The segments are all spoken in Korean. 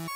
you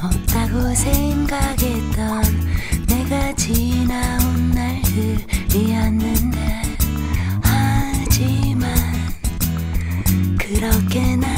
없다고 생각했던 내가 지나온 날들이었는데 하지만 그렇게 나